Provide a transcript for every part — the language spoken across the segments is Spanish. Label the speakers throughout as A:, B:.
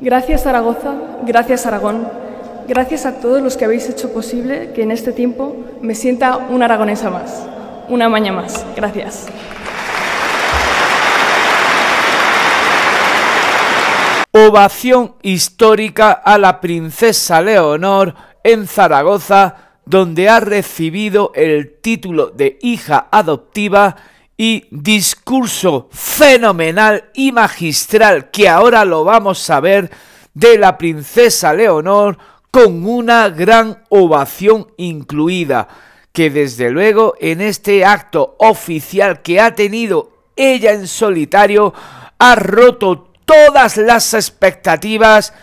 A: Gracias Zaragoza, gracias Aragón, gracias a todos los que habéis hecho posible que en este tiempo me sienta una aragonesa más, una maña más. Gracias.
B: Ovación histórica a la princesa Leonor en Zaragoza, donde ha recibido el título de hija adoptiva y discurso fenomenal y magistral que ahora lo vamos a ver de la princesa Leonor con una gran ovación incluida, que desde luego en este acto oficial que ha tenido ella en solitario ha roto todas las expectativas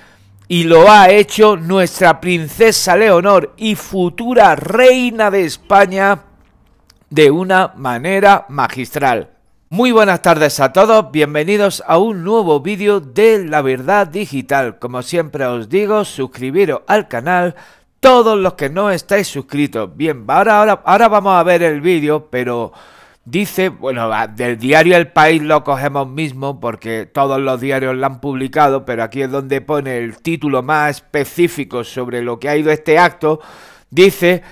B: y lo ha hecho nuestra princesa Leonor y futura reina de España de una manera magistral. Muy buenas tardes a todos, bienvenidos a un nuevo vídeo de La Verdad Digital. Como siempre os digo, suscribiros al canal, todos los que no estáis suscritos. Bien, ahora, ahora, ahora vamos a ver el vídeo, pero Dice, bueno, del diario El País lo cogemos mismo porque todos los diarios lo han publicado, pero aquí es donde pone el título más específico sobre lo que ha ido este acto. Dice,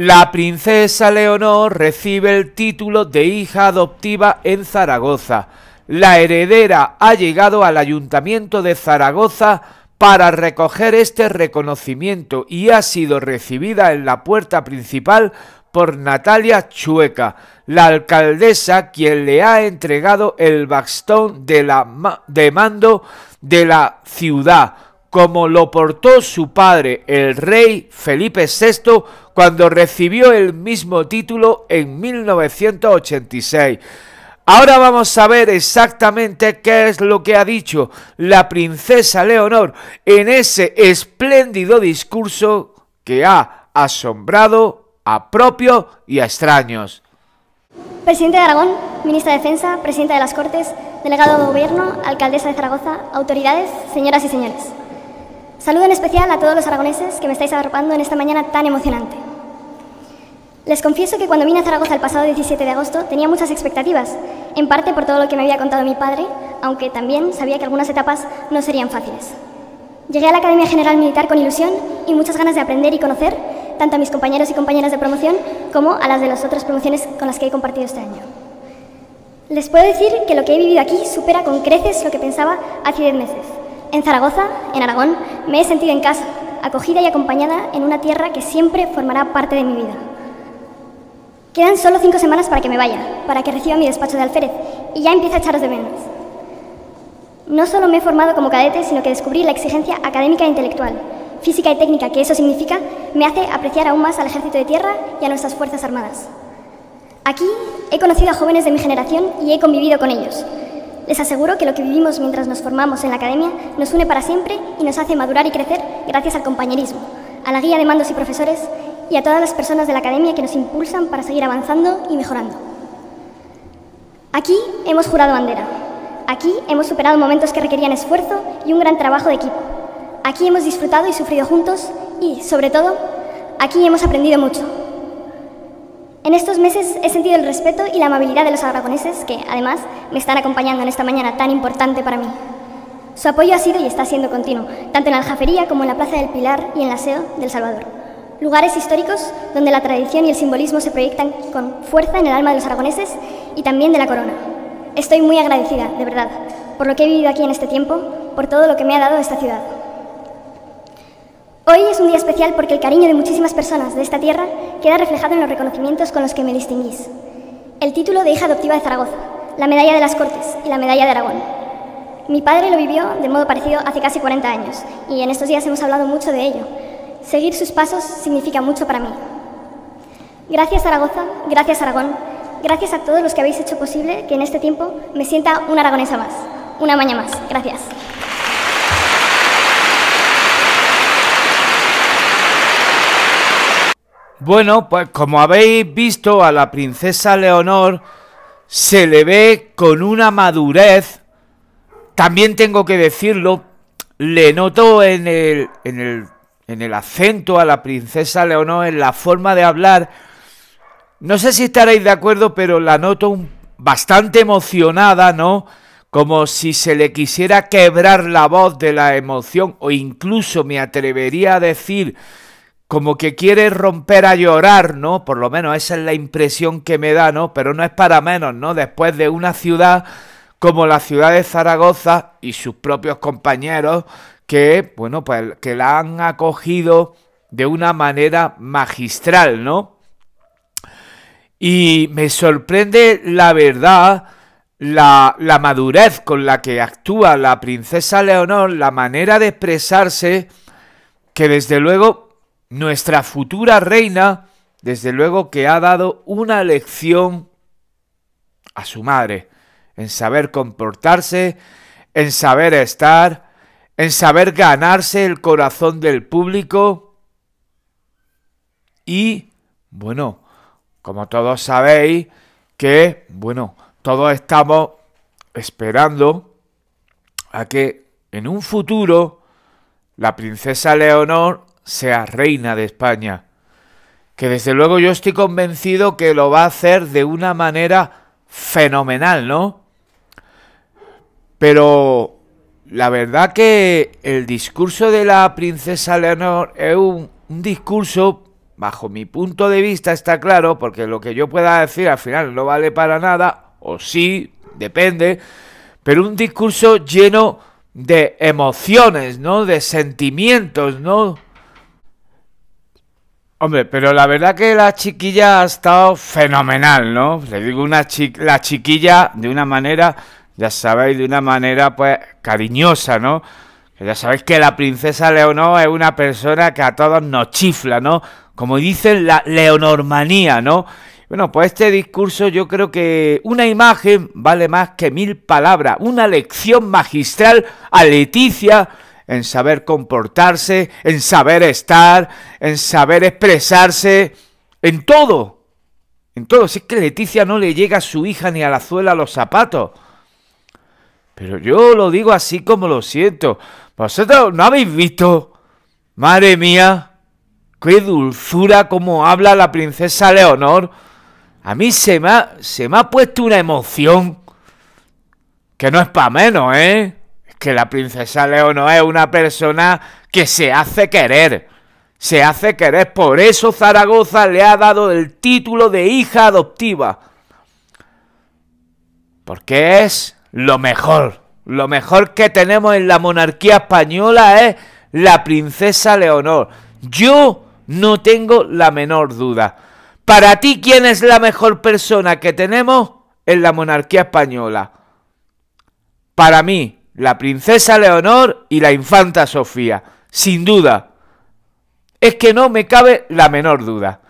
B: la princesa Leonor recibe el título de hija adoptiva en Zaragoza. La heredera ha llegado al ayuntamiento de Zaragoza para recoger este reconocimiento y ha sido recibida en la puerta principal por Natalia Chueca, la alcaldesa quien le ha entregado el bastón de, la mando de la ciudad, como lo portó su padre, el rey Felipe VI, cuando recibió el mismo título en 1986. Ahora vamos a ver exactamente qué es lo que ha dicho la princesa Leonor en ese espléndido discurso que ha asombrado a propios y a extraños.
C: Presidente de Aragón, Ministra de Defensa, Presidenta de las Cortes, Delegado de Gobierno, Alcaldesa de Zaragoza, autoridades, señoras y señores. Saludo en especial a todos los aragoneses que me estáis arropando en esta mañana tan emocionante. Les confieso que cuando vine a Zaragoza el pasado 17 de agosto tenía muchas expectativas, en parte por todo lo que me había contado mi padre, aunque también sabía que algunas etapas no serían fáciles. Llegué a la Academia General Militar con ilusión y muchas ganas de aprender y conocer tanto a mis compañeros y compañeras de promoción como a las de las otras promociones con las que he compartido este año. Les puedo decir que lo que he vivido aquí supera con creces lo que pensaba hace 10 meses. En Zaragoza, en Aragón, me he sentido en casa, acogida y acompañada en una tierra que siempre formará parte de mi vida. Quedan solo cinco semanas para que me vaya, para que reciba mi despacho de alférez, y ya empiezo a echaros de menos. No solo me he formado como cadete, sino que descubrí la exigencia académica e intelectual, física y técnica que eso significa, me hace apreciar aún más al ejército de tierra y a nuestras Fuerzas Armadas. Aquí he conocido a jóvenes de mi generación y he convivido con ellos. Les aseguro que lo que vivimos mientras nos formamos en la academia nos une para siempre y nos hace madurar y crecer gracias al compañerismo, a la guía de mandos y profesores y a todas las personas de la academia que nos impulsan para seguir avanzando y mejorando. Aquí hemos jurado bandera. Aquí hemos superado momentos que requerían esfuerzo y un gran trabajo de equipo. Aquí hemos disfrutado y sufrido juntos y, sobre todo, aquí hemos aprendido mucho. En estos meses he sentido el respeto y la amabilidad de los aragoneses que, además, me están acompañando en esta mañana tan importante para mí. Su apoyo ha sido y está siendo continuo, tanto en la Aljafería como en la Plaza del Pilar y en la SEO del Salvador. Lugares históricos donde la tradición y el simbolismo se proyectan con fuerza en el alma de los aragoneses y también de la corona. Estoy muy agradecida, de verdad, por lo que he vivido aquí en este tiempo, por todo lo que me ha dado esta ciudad. Hoy es un día especial porque el cariño de muchísimas personas de esta tierra queda reflejado en los reconocimientos con los que me distinguís. El título de hija adoptiva de Zaragoza, la medalla de las Cortes y la medalla de Aragón. Mi padre lo vivió de modo parecido hace casi 40 años y en estos días hemos hablado mucho de ello. Seguir sus pasos significa mucho para mí. Gracias Zaragoza, gracias Aragón, gracias a todos los que habéis hecho posible que en este tiempo me sienta una aragonesa más, una maña más. Gracias.
B: Bueno, pues como habéis visto a la princesa Leonor se le ve con una madurez, también tengo que decirlo, le noto en el, en el, en el acento a la princesa Leonor, en la forma de hablar, no sé si estaréis de acuerdo, pero la noto bastante emocionada, ¿no? como si se le quisiera quebrar la voz de la emoción o incluso me atrevería a decir como que quiere romper a llorar, ¿no? Por lo menos esa es la impresión que me da, ¿no? Pero no es para menos, ¿no? Después de una ciudad como la ciudad de Zaragoza y sus propios compañeros que, bueno, pues que la han acogido de una manera magistral, ¿no? Y me sorprende la verdad, la, la, madurez con la que actúa la princesa Leonor, la manera de expresarse, que desde luego nuestra futura reina, desde luego que ha dado una lección a su madre, en saber comportarse, en saber estar, en saber ganarse el corazón del público. Y, bueno, como todos sabéis, que, bueno, todos estamos esperando a que en un futuro la princesa Leonor sea reina de España. Que desde luego yo estoy convencido que lo va a hacer de una manera fenomenal, ¿no? Pero la verdad que el discurso de la princesa Leonor es un, discurso bajo mi punto de vista está claro, porque lo que yo pueda decir al final no vale para nada, o sí, depende, pero un discurso lleno de emociones, ¿no? De sentimientos, ¿no? Hombre, pero la verdad que la chiquilla ha estado fenomenal, ¿no? Le digo una la chiquilla de una manera, ya sabéis, de una manera pues cariñosa, ¿no? Ya sabéis que la princesa Leonor es una persona que a todos nos chifla, ¿no? como dicen, la leonormanía, ¿no? Bueno, pues este discurso yo creo que una imagen vale más que mil palabras, una lección magistral a Leticia en saber comportarse, en saber estar, en saber expresarse, en todo, en todo. Si es que Leticia no le llega a su hija ni a la suela los zapatos. Pero yo lo digo así como lo siento. Vosotros no habéis visto, madre mía, qué dulzura como habla la princesa Leonor. A mí se me ha, se me ha puesto una emoción que no es para menos, ¿eh? Que la princesa Leonor es una persona que se hace querer. Se hace querer. Por eso Zaragoza le ha dado el título de hija adoptiva. Porque es lo mejor. Lo mejor que tenemos en la monarquía española es la princesa Leonor. Yo no tengo la menor duda. Para ti, ¿quién es la mejor persona que tenemos en la monarquía española? Para mí, la princesa Leonor y la infanta Sofía. Sin duda. Es que no me cabe la menor duda.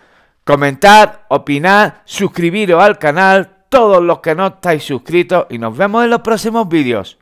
B: Comentad, opinad, suscribiros al canal, todos los que no estáis suscritos y nos vemos en los próximos vídeos.